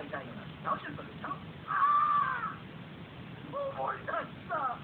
最大のナショナルだ。もう思い出した。